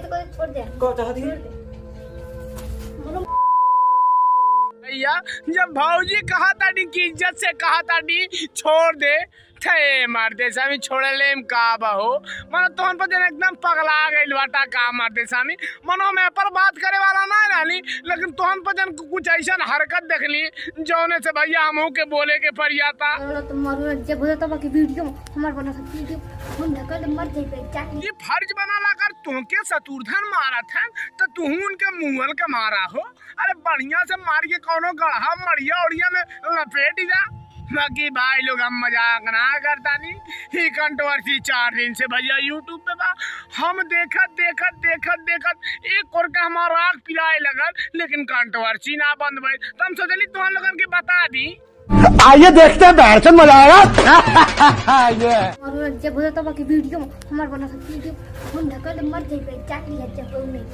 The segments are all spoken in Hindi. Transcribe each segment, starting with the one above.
छोड़ दे। को छोड़ भैया जब भाऊजी कहा ताड़ी की इज़्ज़त से कहा ताड़ी छोड़ दे। थे मारते सामी छोड़े ले का बहो मनो तोहन पर जन एकदम पगला गइल बाटा का मारते सामी। मनो मैं पर बात करे वाला ना रहली लेकिन तोहन पर जन कुछ ऐसा हरकत देखली जौने से भैया हमहू के बोले के पड़ जाता बोलो तुम मारो जब होता तब की वीडियो हमार बना था वीडियो हम ढकल मर जाई पे चाट ये फ़र्ज़ बना ला कर शत्रुधन मारा था तो तू उनके मुंहल के मारा हो। अरे बढ़िया से मार के कोनो गढ़ा मड़िया उड़िया में लपेट जा। बाकी भाई लोग हम मज़ाक ना करता नहीं ही कंट्रोवर्सी चार दिन से भैया यूट्यूब पे बा। हम देखत देखत देखत देखत, एक और का हमारा आग पिलाए लगल, लेकिन कंट्रोवर्सी ना बंद भइल। तो हम सोचली तुम लोगन के बता दी। आइए देखते हैं बैठन मज़ा आएगा। ये। मारो जब होता तब की वीडियो हमार बना था वीडियो हम ढकल मर जाई चाट लिया जब नहीं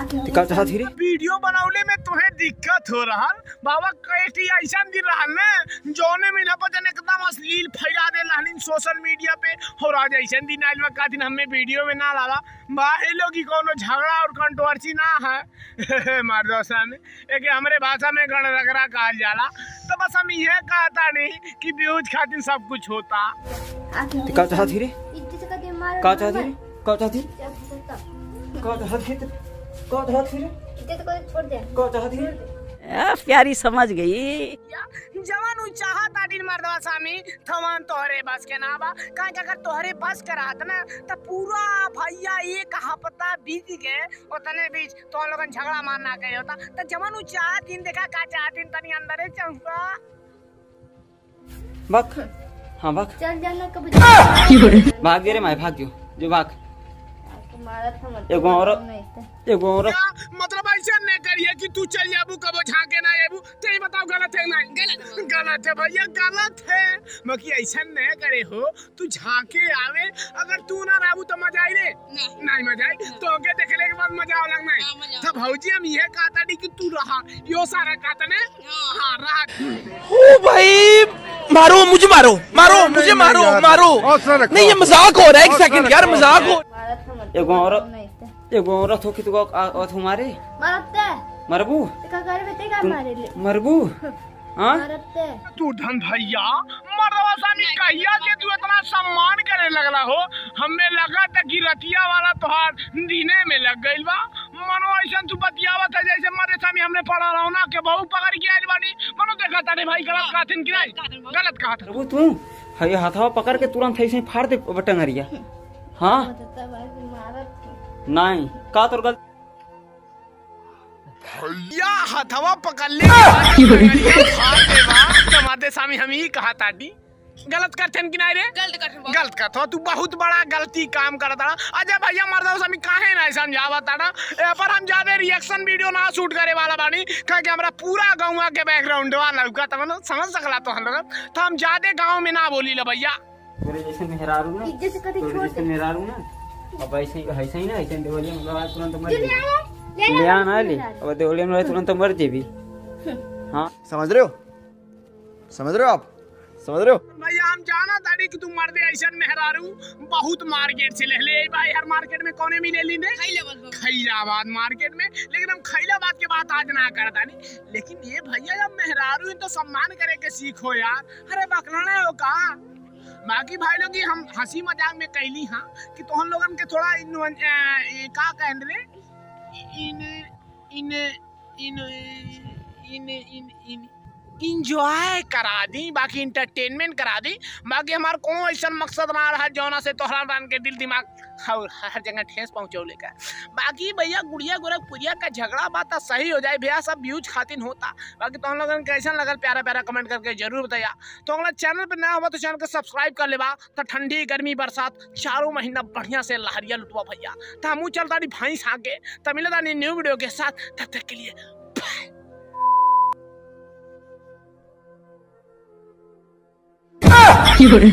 आगे का चाहती वीडियो बनावले में तुम्हें दिक्कत हो रहा? बाबा कैसी ऐसा दिन रहा न? जौने में न पता एकदम अश्लील फैला दे रहनी सोशल मीडिया पे। और आज ऐसा दिन आइल का दिन हमें वीडियो में ना लावा बाहे लोग की कोनो झगड़ा और कंट्रोवर्सी ना है। मर्दोसा में एक हमरे भाषा में गण रगड़ा कहल जाला। तो बस हम यह कहता नहीं कि व्यूज़ खातिर सब कुछ होता। का चाहती रे? का दे मारो का चाहती रे? का चाहती का चाहती का चाहती रे? छोड़ दे का चाहती रे? आ, प्यारी समझ गई। जवान चाहा मर्दवा स्वामी थवन तोहरे बस के ना बा काहे अगर तोहरे बस के रहत ना त पूरा भैया एक हफ़्ता बीत के ओतने बीच तो लोगन झगड़ा मारना कहे होता। त जवान चाहा दिन देखा का चाहा दिन तनी अंदरे चंसा भाग हाँ भाग चल जाना कब भाग दे रे माय भाग जो जो भाग। मारा था मत एगो औरत एगो औरत मतलब ऐसा नहीं करिए कि तू चल जाबू कबो झाके ना आबू ते बताओ गलत है ना गलत गलत है भैया गलत है। बाकी ऐसा नहीं करे हो तू झाके आवे। अगर तू ना रहबू तो मज़ा आई रे। नहीं। मज़ा आई तो के देखले के बाद मज़ा आवे लगना तो भौजी हम ये कहता दी कि तू रहा। यो सारा कहता ने? हाँ रहा। ओ भाई मारो मुझे मारो मारो मुझे मारो मारो। नहीं ये मज़ाक हो रहा है एक सेकंड यार मज़ाक हो एगो औरत एगो औरत हो कि तू तुम्हारे मारते। मरबू। का घर में तेगा मारे ले। मरबू। हाँ? मारते। तू धन भैया मर्दवा स्वामी कहिया के तू इतना सम्मान करे लगला हो? हमें लगा था कि रतिया वाला तोहार दीने में लग गइल बा। मनो ऐसा तू मरे पढ़ा रहा ना के बहू पकड़ के आइल बानी। मनो देखा तारे भाई गलत कहथिन कि नहीं? गलत कहत मरबू तू? हये हथवा पकड़ के तुरंत ऐसे फाड़ दे बटंगरिया। हाँ? नहीं का तोर गल या हथवा पकड़ ले। तुम्हारे स्वामी हम ही कहा ताटी गलत करथन कि नहीं रे? गलत कर गलत करत हो तू बहुत बड़ा गलती काम कर ताड़ा अजय भैया मर्दवा स्वामी काहे नहीं समझावा ए पर हम ज़्यादा रिएक्शन वीडियो ना शूट करे वाला बानी कि हमरा पूरा गाँव के बैकग्राउंड वाला लौका तमन समझ सकला तो हम लोग। तो हम ज़्यादा गाँव में ना बोली ले भैया। तेरे जैसे मेहरारू ना छोड़ जैसे मेहरारू ना अब ऐसे ही ऐसे ही ना ऐसे देवलिया मतलब आज तुरंत मर ले ले। ले आना ले। अब देवलिया में तुरंत मर जेबी हाँ। समझ रहे हो? समझ रहे हो आप? समझ रहे हो? भैया हम जाना ताड़ी कि तू मर्दे ऐसा मेहरारू। बहुत मार्केट से ले ले भाई हर मार्केट में कोने मिले ली ने? खैलाबाद मार्केट में। लेकिन हम खैलाबाद के बात आज ना करता नहीं लेकिन ये भैया जब मेहरारू हैं तो सम्मान करे के सीखो यार। अरे बकलने हो का बाकी भाई लोग हम हँसी मज़ाक में कहली हाँ? कि तो हम लोगन के थोड़ा इन ए, का कहन रे? इन इन इन इन इन इन इंजॉय करा दी, बाकी इंटरटेनमेंट करा दी। बाकी हमार कोनो ऐसा मकसद ना रहा जौना से तोहरा रान के दिल दिमाग हर हर जगह ठेस पहुंचौले का बाकी भैया, गुड़िया गोरखपुरिया का झगड़ा बात सही हो जाए, भैया सब व्यूज़ खातिर होता। बाकी तो हम लोगन कैसा लगल प्यारा प्यारा कमेंट करके ज़रूर बताया। तो अगला चैनल पर नया हुआ तो चैनल को सब्सक्राइब कर लेबा तो ठंडी गर्मी बरसात चारों महीना बढ़िया से लहरिया लुटवा भैया। तो हमू चलता नहीं भैंस आगे तो मिलता नहीं न्यू वीडियो के साथ, तब तक के लिए 有人。